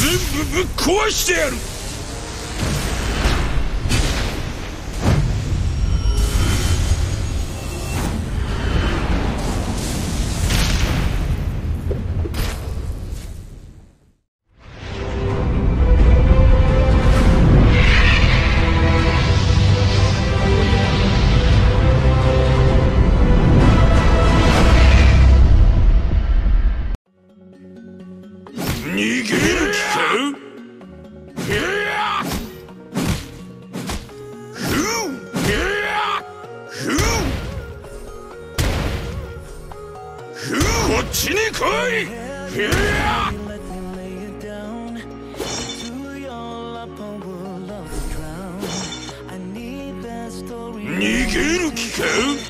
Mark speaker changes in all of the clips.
Speaker 1: 全部ぶっ壊してやる。逃げる気か？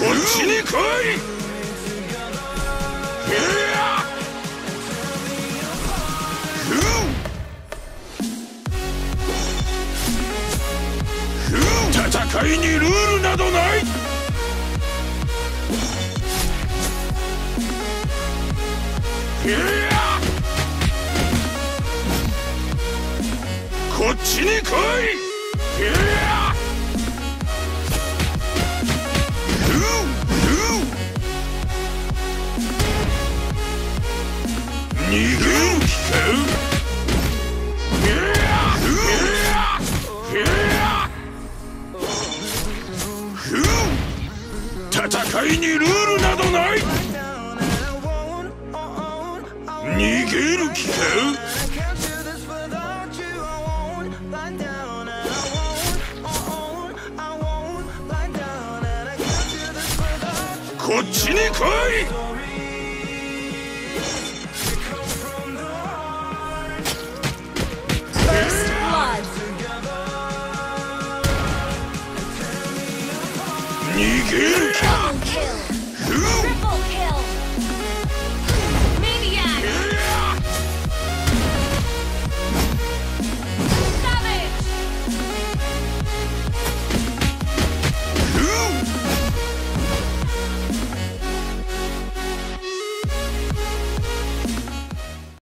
Speaker 1: こっちに来い！戦いにルールなどないこっちに来い戦いにルールなどない。逃げる気こっちに来い！逃